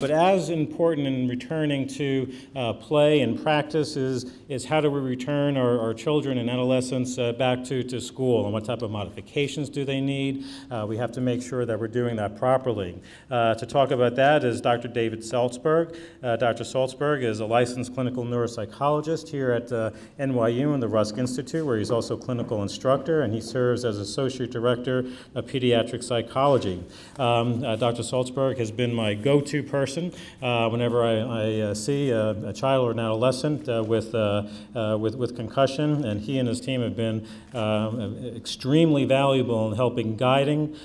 But as important in returning to uh, play and practice is, is how do we return our, our children and adolescents uh, back to, to school and what type of modifications do they need? Uh, we have to make sure that we're doing that properly. Uh, to talk about that is Dr. David Salsberg. Uh, Dr. Salsberg is a licensed clinical neuropsychologist here at uh, NYU in the Rusk Institute, where he's also clinical instructor, and he serves as Associate Director of Pediatric Psychology. Um, Dr. Salsberg has been my go-to person person uh, whenever I, I uh, see a, a, child or an adolescent uh, with, uh, uh, with, with concussion, and he and his team have been uh, extremely valuable in helping guiding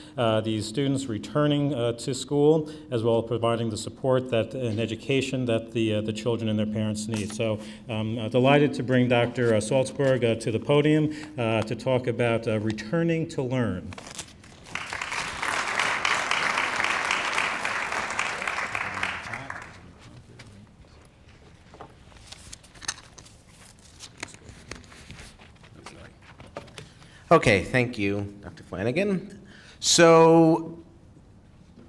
these students returning to school, as well as providing the support that and education that the, the children and their parents need. So I'm um, delighted to bring Dr. Salsberg to the podium to talk about returning to learn. Okay, thank you, Dr. Flanagan. So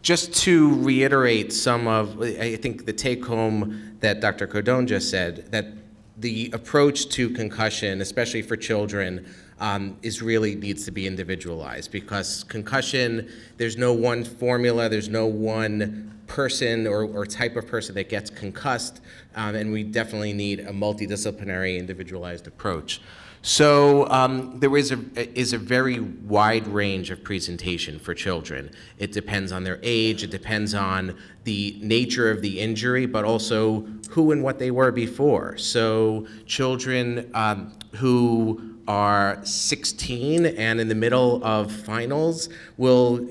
just to reiterate some of, I think the take home that Dr. Cardone just said, that the approach to concussion, especially for children, um, is really needs to be individualized because concussion, there's no one formula, there's no one person or, or type of person that gets concussed, um, and we definitely need a multidisciplinary, individualized approach. So um, there is a, is a very wide range of presentation for children. It depends on their age, it depends on the nature of the injury, but also who and what they were before. So children um, who are 16 and in the middle of finals will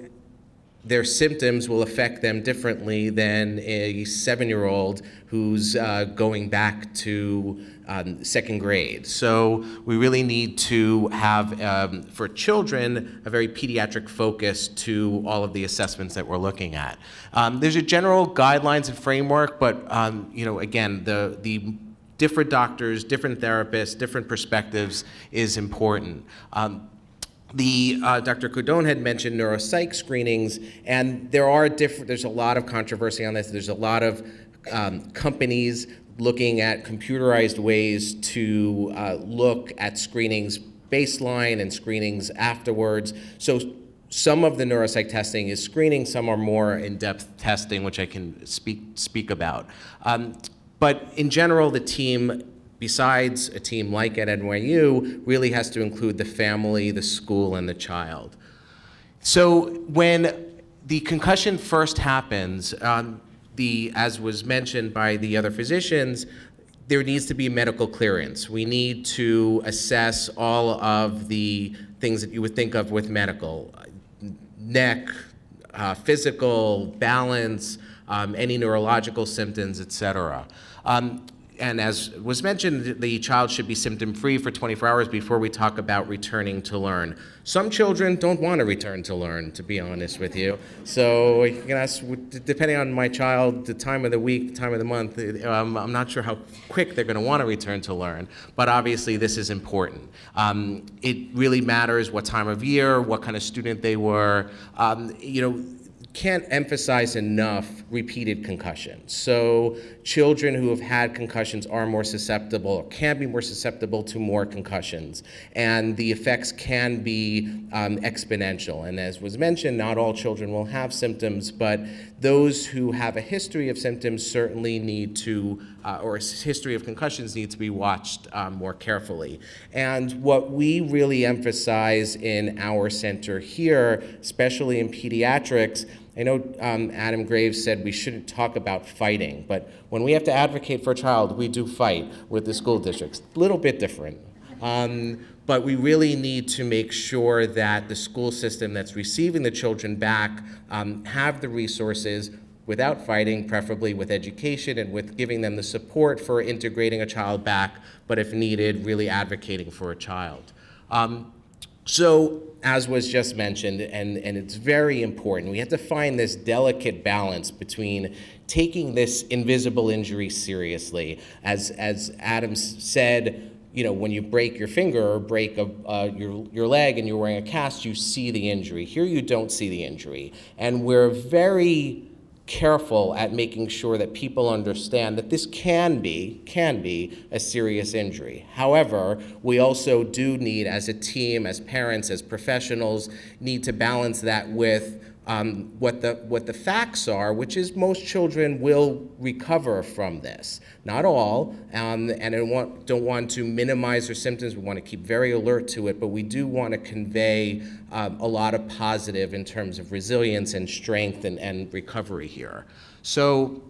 their symptoms will affect them differently than a seven-year-old who's uh, going back to um, second grade. So we really need to have, um, for children, a very pediatric focus to all of the assessments that we're looking at. Um, there's a general guidelines and framework, but um, you know, again, the, the different doctors, different therapists, different perspectives is important. The uh, Dr. Cardone had mentioned neuropsych screenings, and there are different. There's a lot of controversy on this. There's a lot of um, companies looking at computerized ways to uh, look at screenings baseline and screenings afterwards. So some of the neuropsych testing is screening, some are more in-depth testing, which I can speak speak about. Um, but in general, the team besides a team like at NYU, really has to include the family, the school, and the child. So when the concussion first happens, um, the, as was mentioned by the other physicians, there needs to be medical clearance. We need to assess all of the things that you would think of with medical, neck, uh, physical, balance, um, any neurological symptoms, et cetera. Um, and as was mentioned, the child should be symptom-free for 24 hours before we talk about returning to learn. Some children don't want to return to learn, to be honest with you. So you can ask, depending on my child, the time of the week, the time of the month, um, I'm not sure how quick they're going to want to return to learn. But obviously, this is important. Um, it really matters what time of year, what kind of student they were. Um, you know, can't emphasize enough repeated concussions. So children who have had concussions are more susceptible or can be more susceptible to more concussions. And the effects can be um, exponential. And as was mentioned, not all children will have symptoms, but those who have a history of symptoms certainly need to, uh, or a history of concussions need to be watched um, more carefully. And what we really emphasize in our center here, especially in pediatrics, I know um, Adam Graves said we shouldn't talk about fighting, but when we have to advocate for a child, we do fight with the school districts. A little bit different. Um, but we really need to make sure that the school system that's receiving the children back um, have the resources without fighting, preferably with education and with giving them the support for integrating a child back, but if needed, really advocating for a child. Um, so, as was just mentioned, and, and it's very important, we have to find this delicate balance between taking this invisible injury seriously. As, as Adam said, you know, when you break your finger or break a, uh, your, your leg and you're wearing a cast, you see the injury. Here you don't see the injury. And we're very careful at making sure that people understand that this can be can be a serious injury. However, we also do need as a team, as parents, as professionals, need to balance that with um, what, the, what the facts are, which is most children will recover from this. Not all, um, and I want, don't want to minimize their symptoms. We want to keep very alert to it, but we do want to convey um, a lot of positive in terms of resilience and strength and, and recovery here. So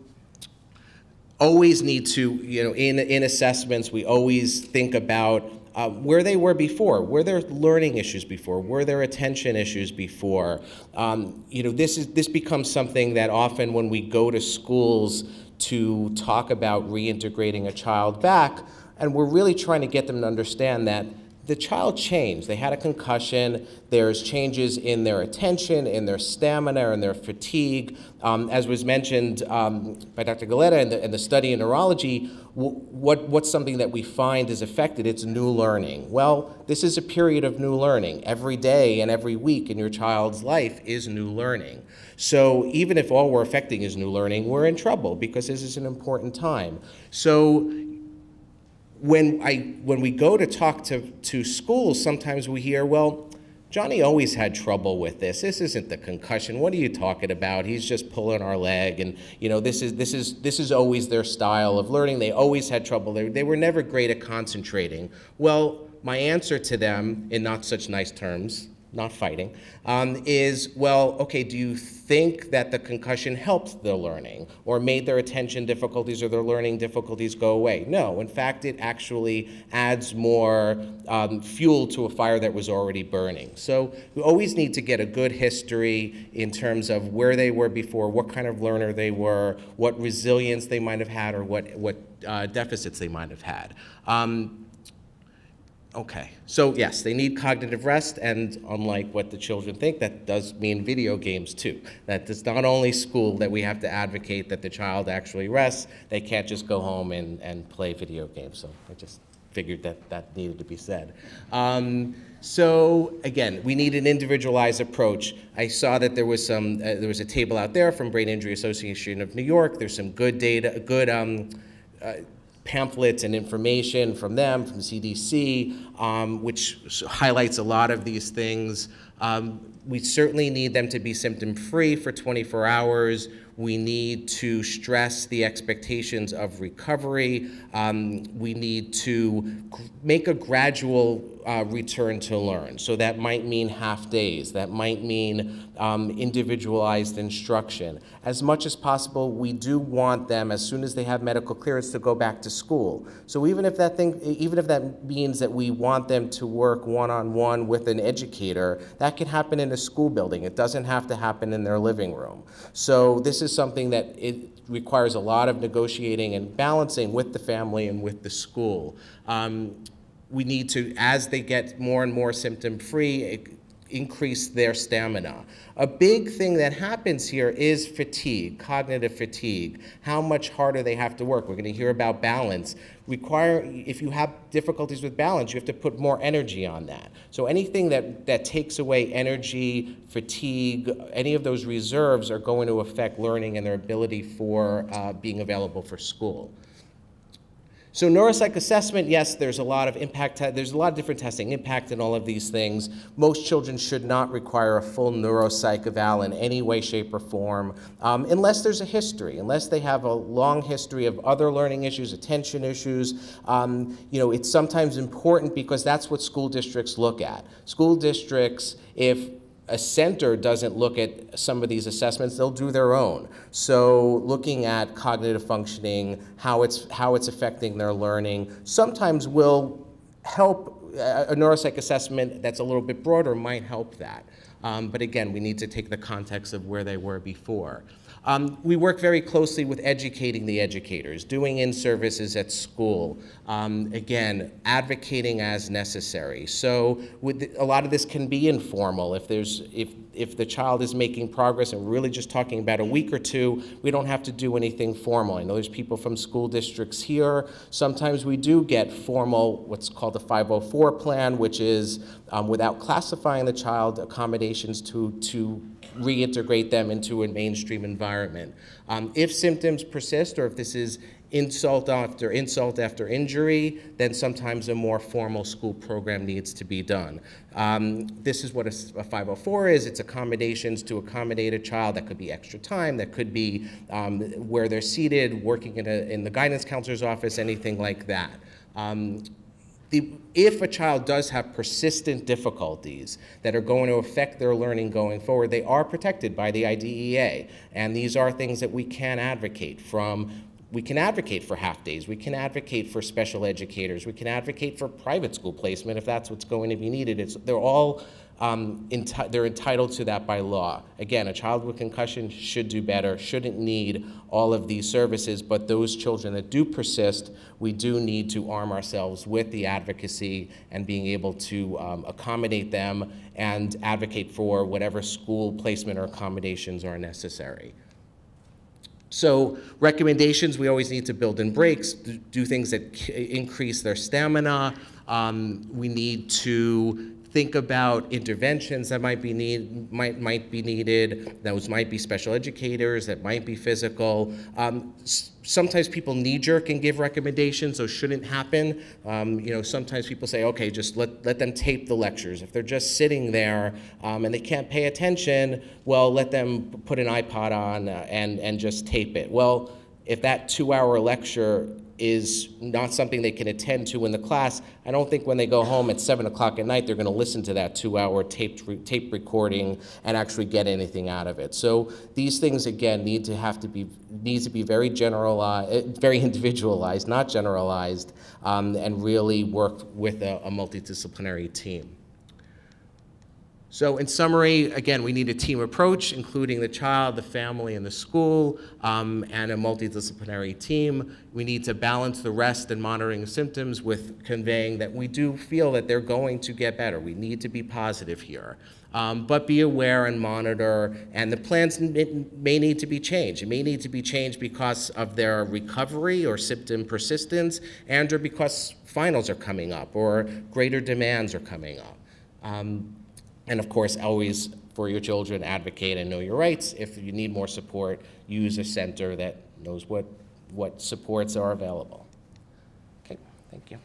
always need to, you know, in, in assessments, we always think about uh, where they were before, were there learning issues before, were there attention issues before. Um, you know, this is this becomes something that often when we go to schools to talk about reintegrating a child back, and we're really trying to get them to understand that the child changed. They had a concussion. There's changes in their attention, in their stamina, in their fatigue. Um, as was mentioned um, by Dr. Galetta in the, the study in neurology, what, what's something that we find is affected? It's new learning. Well, this is a period of new learning. Every day and every week in your child's life is new learning. So even if all we're affecting is new learning, we're in trouble because this is an important time. So when, I, when we go to talk to, to schools, sometimes we hear, well, Johnny always had trouble with this. This isn't the concussion. What are you talking about? He's just pulling our leg, and you know this is this is this is always their style of learning. They always had trouble. They, they were never great at concentrating. Well, my answer to them, in not such nice terms, not fighting, um, is well, okay, do you think that the concussion helped their learning or made their attention difficulties or their learning difficulties go away? No, in fact, it actually adds more um, fuel to a fire that was already burning. So we always need to get a good history in terms of where they were before, what kind of learner they were, what resilience they might have had, or what, what uh, deficits they might have had. Um, Okay, so yes, they need cognitive rest, and unlike what the children think, that does mean video games too. That is not only school that we have to advocate that the child actually rests, they can't just go home and, and play video games. So I just figured that that needed to be said. Um, so again, we need an individualized approach. I saw that there was some, uh, there was a table out there from Brain Injury Association of New York. There's some good data, good um, uh, pamphlets and information from them, from CDC, um, which highlights a lot of these things. Um, we certainly need them to be symptom free for 24 hours. We need to stress the expectations of recovery. Um, we need to make a gradual uh, return to learn. So that might mean half days, that might mean um, individualized instruction. As much as possible, we do want them, as soon as they have medical clearance, to go back to school. So even if that thing, even if that means that we want them to work one-on-one -on -one with an educator, that can happen in a school building. It doesn't have to happen in their living room. So this is something that it requires a lot of negotiating and balancing with the family and with the school. Um, we need to, as they get more and more symptom free, increase their stamina. A big thing that happens here is fatigue, cognitive fatigue, how much harder they have to work. We're going to hear about balance. Require, if you have difficulties with balance, you have to put more energy on that. So anything that, that takes away energy, fatigue, any of those reserves are going to affect learning and their ability for uh, being available for school. So neuropsych assessment, yes, there's a lot of impact, there's a lot of different testing, impact and all of these things. Most children should not require a full neuropsych eval in any way, shape, or form, um, unless there's a history, unless they have a long history of other learning issues, attention issues. Um, you know, it's sometimes important because that's what school districts look at. School districts, if a center doesn't look at some of these assessments, they'll do their own. So looking at cognitive functioning, how it's, how it's affecting their learning, sometimes will help, a neuropsych assessment that's a little bit broader might help that. Um, but again, we need to take the context of where they were before. Um, we work very closely with educating the educators, doing in-services at school, um, again, advocating as necessary. So the, a lot of this can be informal. If, there's, if, if the child is making progress and really just talking about a week or two, we don't have to do anything formal. I know there's people from school districts here. Sometimes we do get formal, what's called the 504 plan, which is um, without classifying the child, accommodations to, to reintegrate them into a mainstream environment. Um, if symptoms persist or if this is insult after insult after injury, then sometimes a more formal school program needs to be done. Um, this is what a 504 is. It's accommodations to accommodate a child. That could be extra time. That could be um, where they're seated, working in, a, in the guidance counselor's office, anything like that. Um, the, if a child does have persistent difficulties that are going to affect their learning going forward, they are protected by the IDEA. And these are things that we can advocate from. We can advocate for half days. We can advocate for special educators. We can advocate for private school placement if that's what's going to be needed. It's, they're all um, enti- they're entitled to that by law. Again, a child with concussion should do better, shouldn't need all of these services, but those children that do persist, we do need to arm ourselves with the advocacy and being able to um, accommodate them and advocate for whatever school placement or accommodations are necessary. So recommendations, we always need to build in breaks, do things that increase their stamina. Um, we need to think about interventions that might be need, might, might be needed. Those might be special educators, that might be physical. Um, sometimes people knee jerk and give recommendations, those shouldn't happen. Um, you know, sometimes people say, okay, just let, let them tape the lectures. If they're just sitting there um, and they can't pay attention, well, let them put an iPod on uh, and, and just tape it. Well, if that two hour lecture is not something they can attend to in the class, I don't think when they go home at seven o'clock at night, they're going to listen to that two hour taped, tape recording and actually get anything out of it. So these things, again, need to have to be, needs to be very generalized, very individualized, not generalized, um, and really work with a, a multidisciplinary team. So in summary, again, we need a team approach, including the child, the family, and the school, um, and a multidisciplinary team. We need to balance the rest and monitoring symptoms with conveying that we do feel that they're going to get better. We need to be positive here. Um, but be aware and monitor, and the plans may need to be changed. It may need to be changed because of their recovery or symptom persistence, and or because finals are coming up or greater demands are coming up. Um, and of course, always for your children, advocate and know your rights. If you need more support, use a center that knows what, what supports are available. Okay, thank you.